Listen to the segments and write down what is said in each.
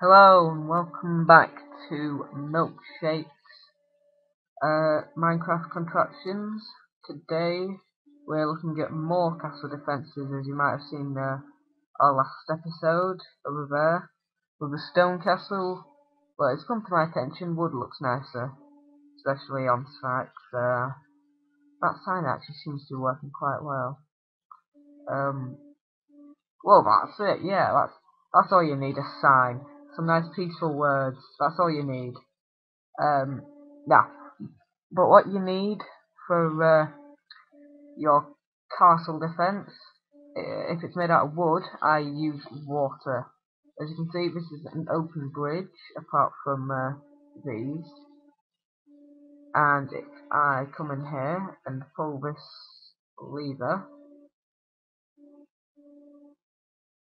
Hello and welcome back to Milkshake's uh, Minecraft Contraptions. Today we're looking at more castle defences as you might have seen uh, our last episode over there with the stone castle. Well it's come to my attention wood looks nicer, especially on site. Uh, that sign actually seems to be working quite well. Um, well that's it, yeah, that's, that's all you need, a sign some nice peaceful words. That's all you need. Um, yeah. But what you need for uh, your castle defense, if it's made out of wood, I use water. As you can see, this is an open bridge, apart from uh, these. And if I come in here and pull this lever,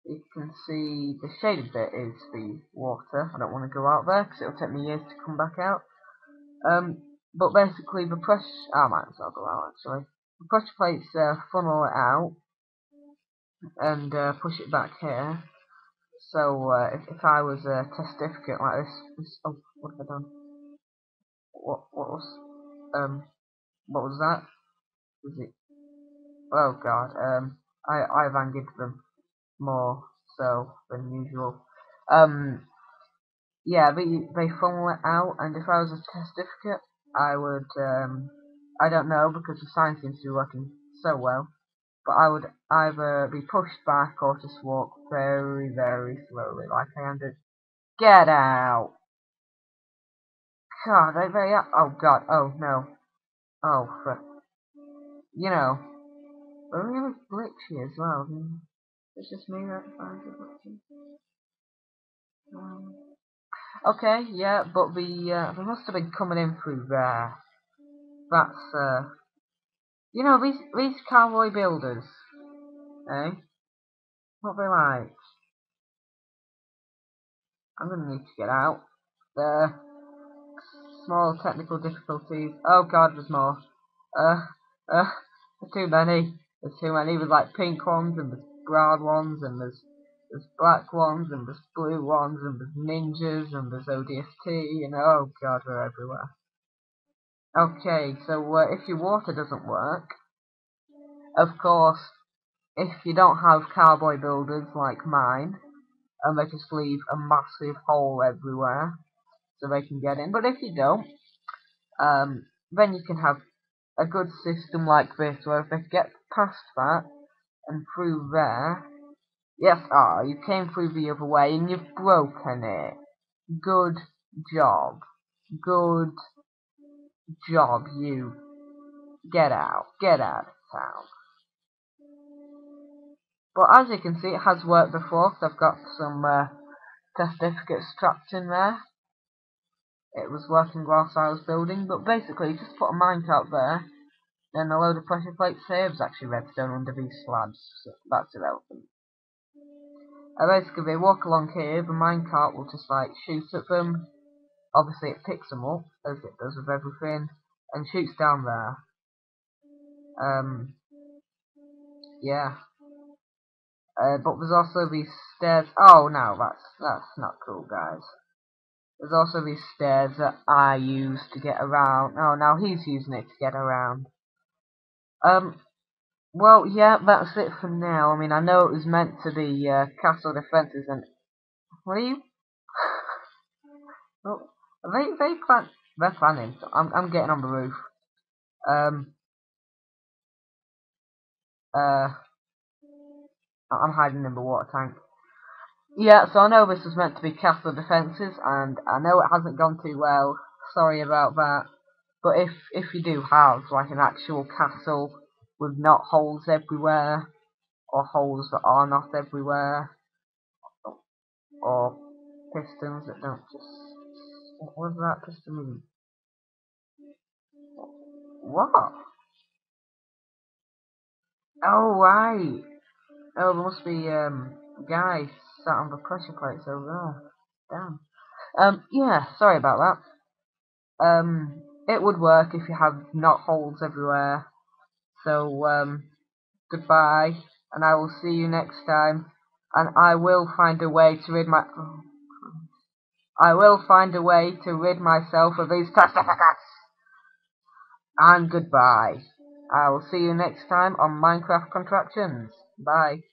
you can see the shaded bit is the water. I don't want to go out there because it'll take me years to come back out. Um, but basically the pressure, oh, I might as well go out actually. The pressure plates uh, funnel it out and uh, push it back here. So uh, if, if I was a testificate like this, this, oh, what have I done? What, what was, um, what was that? Was it? Oh god, um, I, I've angered them more so than usual. Um, yeah, they they funnel it out, and if I was a testificate, I would. Um, I don't know because the sign seems to be working so well, but I would either be pushed back or just walk very, very slowly, like I am. Get out! God, they they oh God, oh no, oh frick. You know, they're really glitchy as well. It's just me that finds it um, Okay, yeah, but the uh, must have been coming in through there. That's uh, you know these these cowboy builders, eh? What they like? I'm gonna need to get out. The small technical difficulties. Oh God, there's more. Uh, uh, there's too many. There's too many. with like pink ones and brown ones, and there's there's black ones, and there's blue ones, and there's ninjas, and there's ODST, and oh god, they're everywhere. Okay, so uh, if your water doesn't work, of course, if you don't have cowboy builders like mine, and they just leave a massive hole everywhere so they can get in, but if you don't, um, then you can have a good system like this where if they get past that, and through there. Yes, ah, you came through the other way and you've broken it. Good job. Good job, you. Get out. Get out of town. But as you can see, it has worked before, so I've got some uh, certificates strapped in there. It was working whilst I was building, but basically, just put a minecart there, then a load of pressure plate saves actually redstone under these slabs, so that's irrelevant. Uh, basically, they walk along here, the minecart will just like shoot at them. Obviously, it picks them up, as it does with everything, and shoots down there. Um, yeah. Uh, but there's also these stairs. Oh no, that's that's not cool, guys. There's also these stairs that I use to get around. Oh, now he's using it to get around. Um, well, yeah, that's it for now. I mean, I know it was meant to be uh, castle defences and... What are you... well, they, they plan... They're planning. So I'm, I'm getting on the roof. Um... Uh... I'm hiding in the water tank. Yeah, so I know this was meant to be castle defences, and I know it hasn't gone too well. Sorry about that. But if if you do have like an actual castle with not holes everywhere, or holes that are not everywhere, or pistons that don't just what was that piston mean? What? Oh right. Oh, there must be um guys sat on the pressure plates over there. Damn. Um, yeah, sorry about that. Um, it would work if you have not holes everywhere. So, um, goodbye, and I will see you next time. and I will find a way to rid my I will find a way to rid myself of these testificates. And goodbye. I will see you next time on Minecraft Contraptions. Bye.